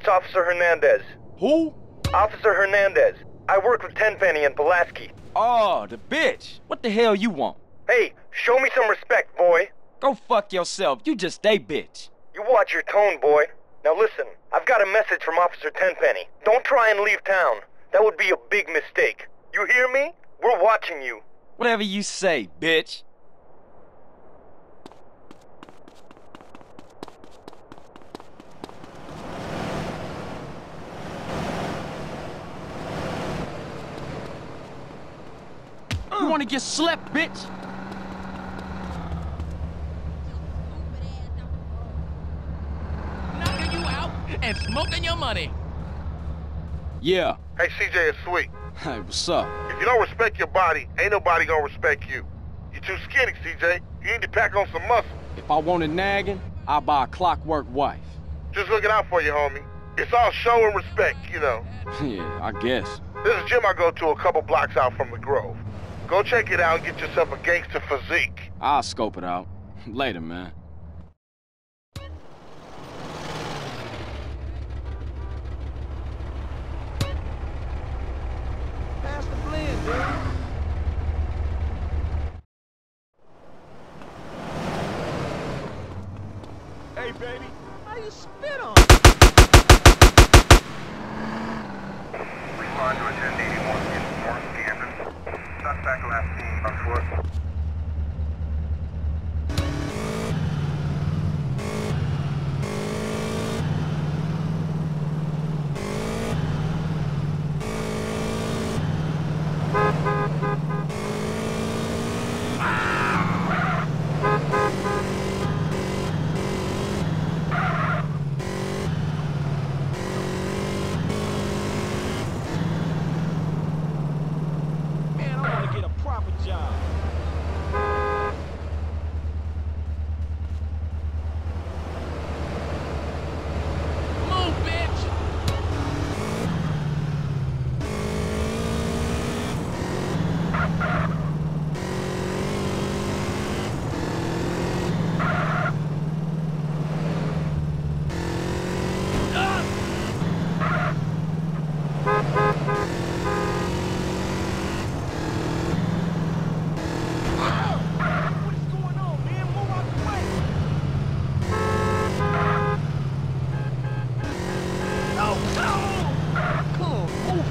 It's Officer Hernandez. Who? Officer Hernandez. I work with Tenpenny and Pulaski. Oh, the bitch. What the hell you want? Hey, show me some respect, boy. Go fuck yourself. You just a bitch. You watch your tone, boy. Now listen, I've got a message from Officer Tenpenny. Don't try and leave town. That would be a big mistake. You hear me? We're watching you. Whatever you say, bitch. You wanna get slept, bitch? knocking you out and smoking your money. Yeah. Hey, CJ, it's Sweet. Hey, what's up? If you don't respect your body, ain't nobody gonna respect you. You're too skinny, CJ. You need to pack on some muscle. If I wanted nagging, I'd buy a clockwork wife. Just looking out for you, homie. It's all show and respect, you know. yeah, I guess. There's a gym I go to a couple blocks out from the Grove. Go check it out and get yourself a gangster physique. I'll scope it out. Later, man. Pass the blend, dude. Hey, baby. How you spit on? Respond to a 1081 in North Camden. Suspect last seen on foot. Man, I want to get a proper job. Move, bitch. What is going on, man? Move out the way. No, no! Come on, move.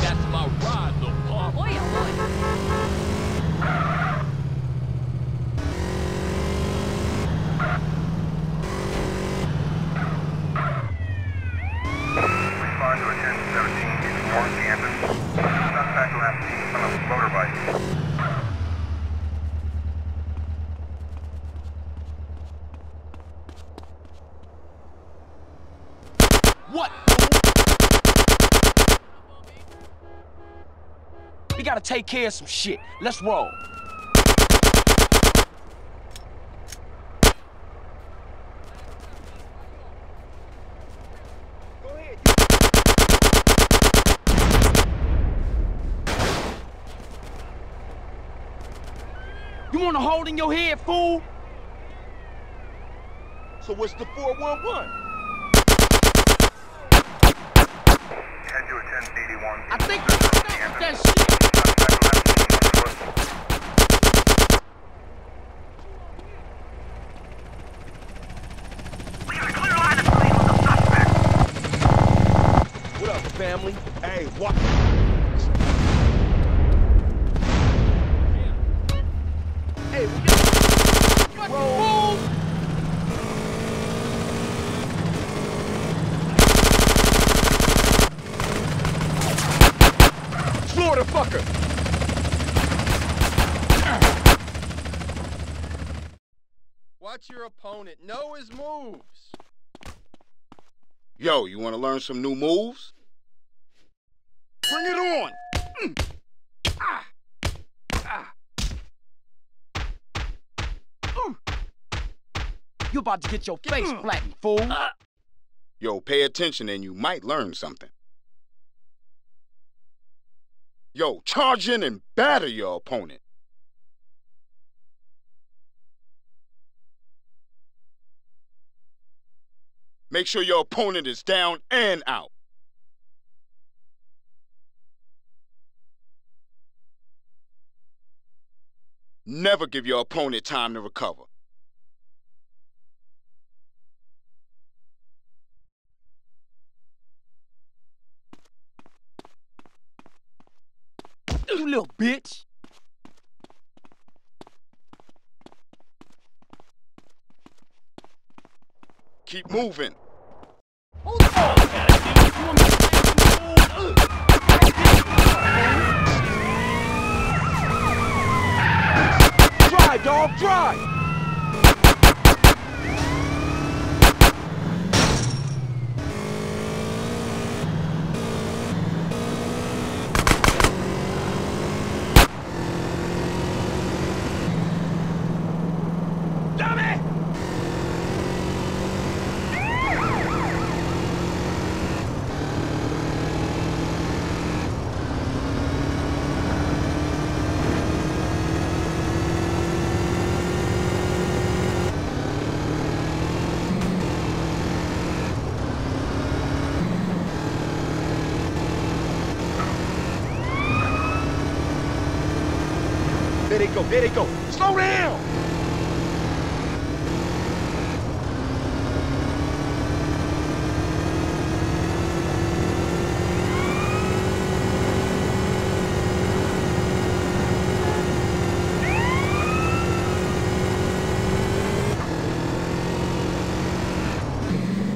That's my ride, little punk. Boy, oh boy. Respond to a 1017 in North Camden. Suspect last seen on a motorbike. What? We gotta take care of some shit. Let's roll. You want a hole in your head, fool? So what's the 411? Head to a 1081. I think you that, that shit. Suspect last seen on foot. We got a clear line of sight on the suspect. What up, family? Hey, what? Hey, we got... Roll. Florida fucker! Watch your opponent. Know his moves. Yo, you want to learn some new moves? Bring it on! Mm. Ah. Ah. Mm. You about to get your face flattened, fool. Yo, pay attention and you might learn something. Yo, charge in and batter your opponent. Make sure your opponent is down and out. Never give your opponent time to recover. You little bitch. Keep moving. Drive, dog, drive. They go, there they go. Slow down.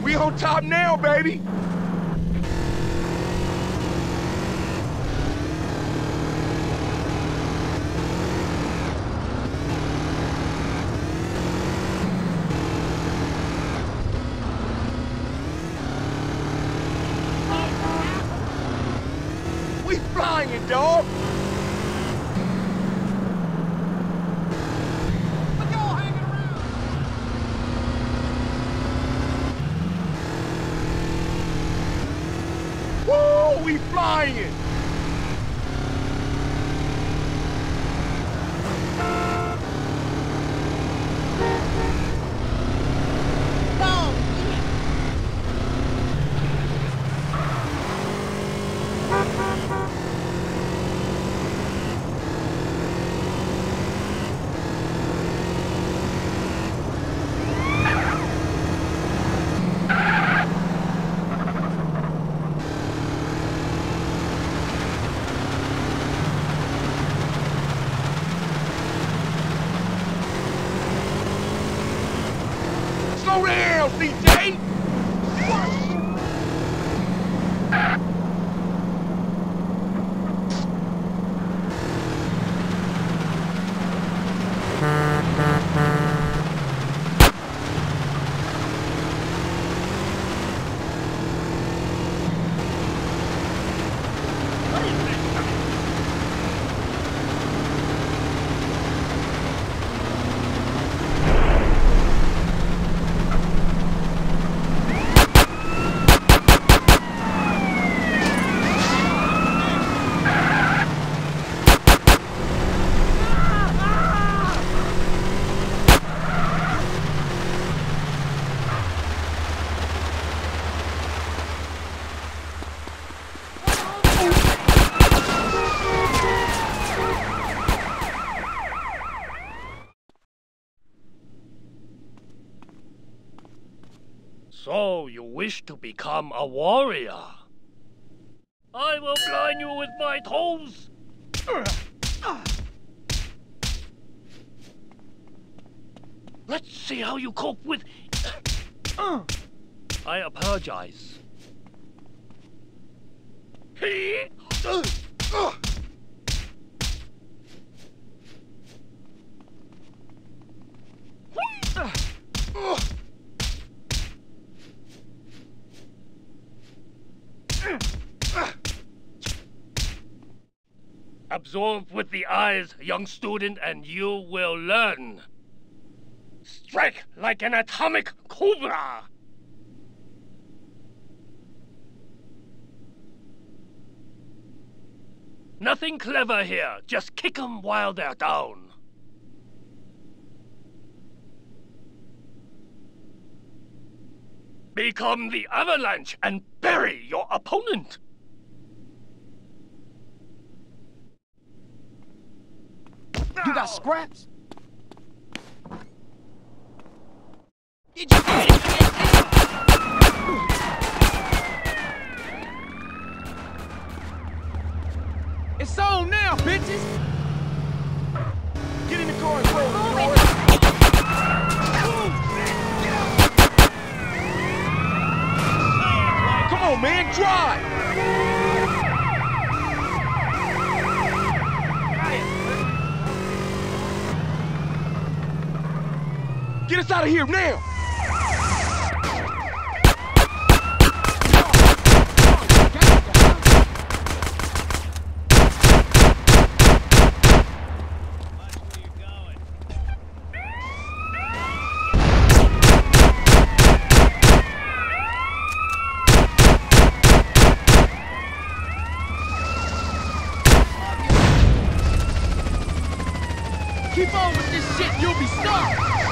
We on top now, baby. We flying, dog. Look y'all hanging around! Woo, we flying. Slow down, CJ. So you wish to become a warrior? I will blind you with my toes. Let's see how you cope with. I apologize. Absorb with the eyes, young student, and you will learn. Strike like an atomic cobra! Nothing clever here, just kick 'em while they're down. Become the avalanche and bury your opponent! You got scraps? Did you get it? move now! Keep on with this shit, you'll be stuck!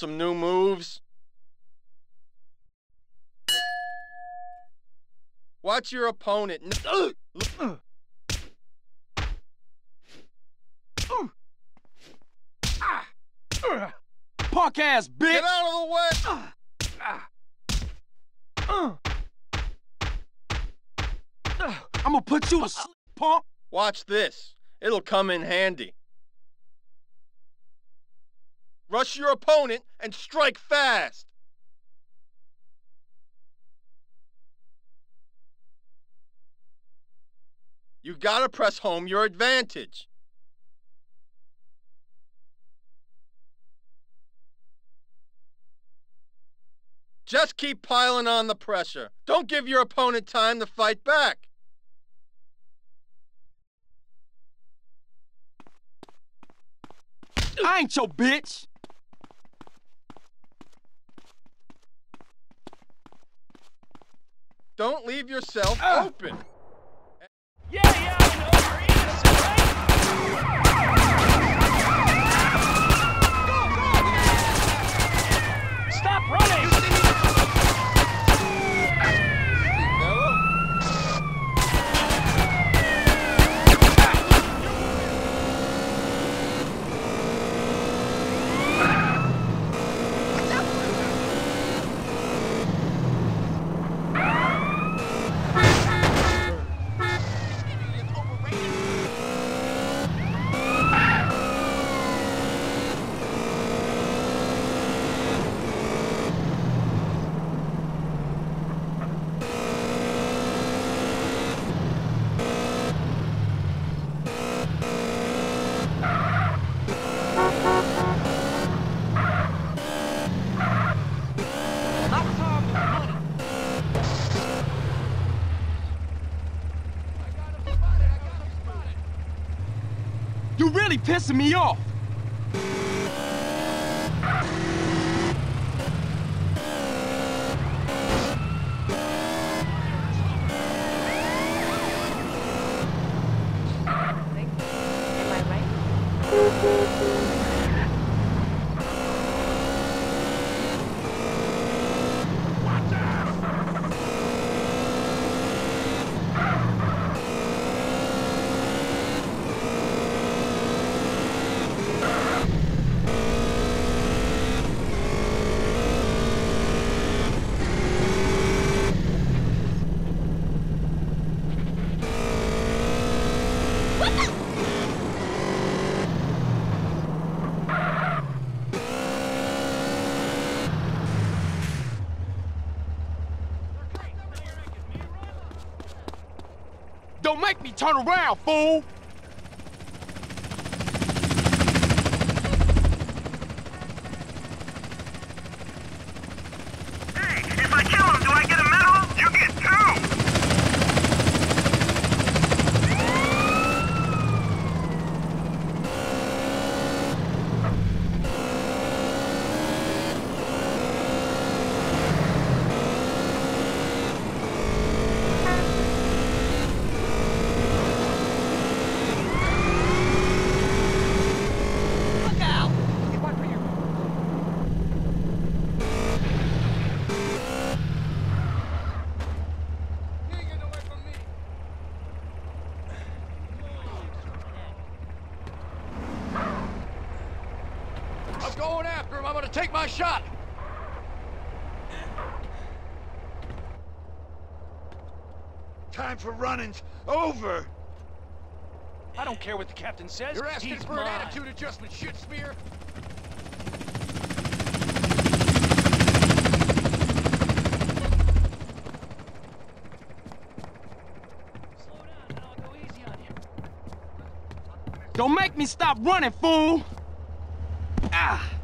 Some new moves? Watch your opponent. N- uh, uh. Punk ass bitch! Get out of the way! Uh. I'm gonna put you to sleep, punk! Watch this. It'll come in handy. Rush your opponent and strike fast. You gotta press home your advantage. Just keep piling on the pressure. Don't give your opponent time to fight back. I ain't your bitch! Don't leave yourself Ah. open. Yeah, yeah, pissing me off! Make me turn around, fool! Hey, if I kill him, do I get a medal? You get two! Look out! Hey, watch where you're I'm going after him. I'm gonna take my shot. Time for running's over. I don't care what the captain says. You're asking He's for mine. an attitude adjustment, shit spear. Slow down, and I'll go easy on you. Don't make me stop running, fool! Ah!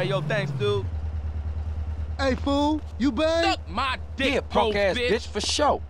Hey, yo, thanks, dude. Hey, fool, you bang? Suck my dick, Yeah, punk ass bitch. bitch, for sure.